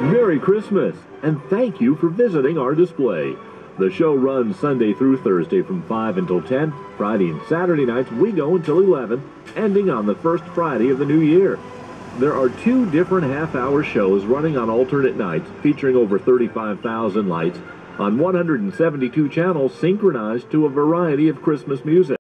Merry Christmas, and thank you for visiting our display. The show runs Sunday through Thursday from 5 until 10. Friday and Saturday nights we go until 11, ending on the first Friday of the new year. There are two different half-hour shows running on alternate nights featuring over 35,000 lights on 172 channels synchronized to a variety of Christmas music.